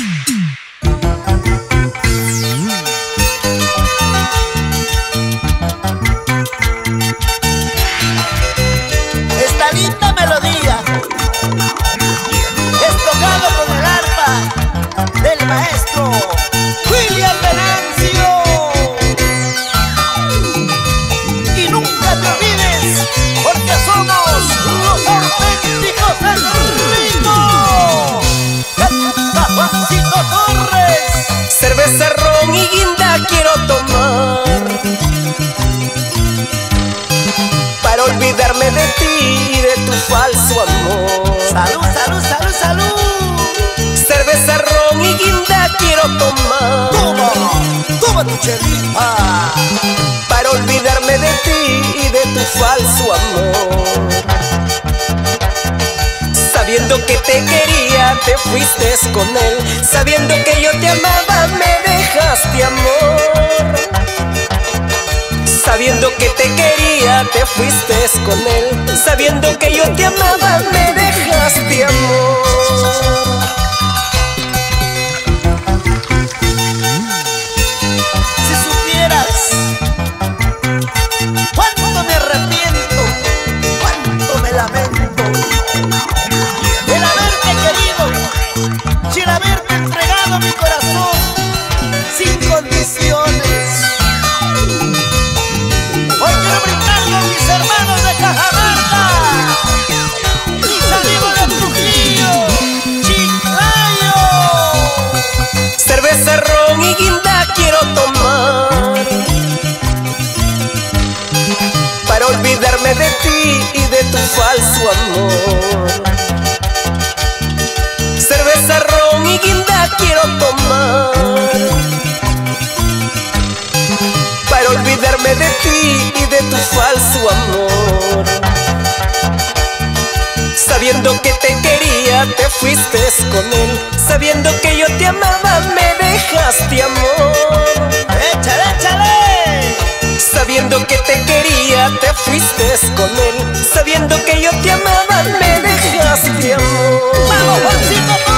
Esta linda melodía es tocado con el arpa del maestro. Amor. Salud, salud, salud, salud. Cerveza, ron y guinda quiero tomar. Toma, toma tu chelita. Para olvidarme de ti y de tu falso amor. Sabiendo que te quería, te fuiste con él. Sabiendo que yo te amaba, me dejaste amor. Sabiendo que te quería, te fuiste con él. Sabiendo que yo te amaba, amor. Cerveza, ron y guinda quiero tomar para olvidarme de ti y de tu falso amor. Sabiendo que te quería, te fuiste con él. Sabiendo que yo te amaba, me dejaste amor. Quería, te fuiste con él. Sabiendo que yo te amaba, me dejaste amor. ¡Vamos, Juancito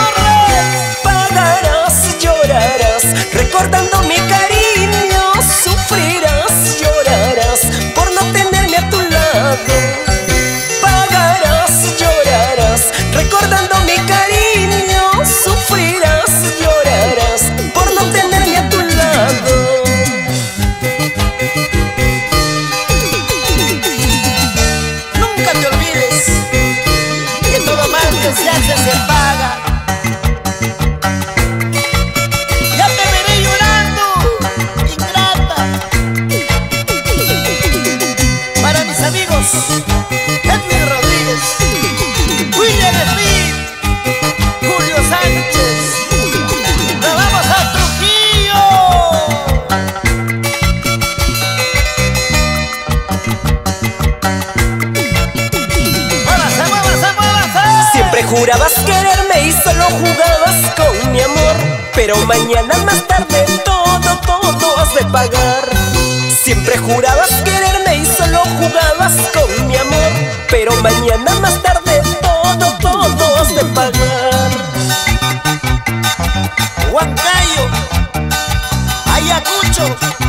Jurabas quererme y solo jugabas con mi amor. Pero mañana más tarde todo, todo has de pagar. Siempre jurabas quererme y solo jugabas con mi amor. Pero mañana más tarde todo, todo has de pagar. Huancayo, Ayacucho.